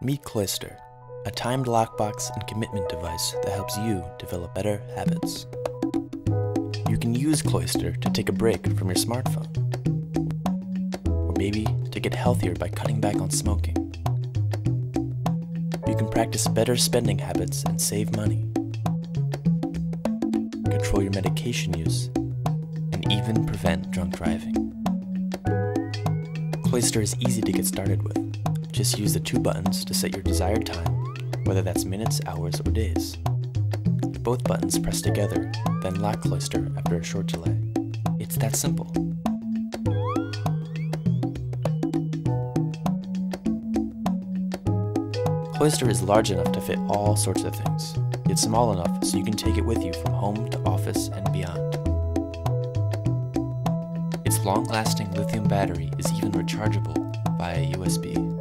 Meet Cloister, a timed lockbox and commitment device that helps you develop better habits. You can use Cloister to take a break from your smartphone, or maybe to get healthier by cutting back on smoking. You can practice better spending habits and save money, control your medication use, and even prevent drunk driving. Cloister is easy to get started with. Just use the two buttons to set your desired time, whether that's minutes, hours, or days. Both buttons press together, then lock Cloister after a short delay. It's that simple. Cloister is large enough to fit all sorts of things. It's small enough so you can take it with you from home to office and beyond. Its long-lasting lithium battery is even rechargeable via USB.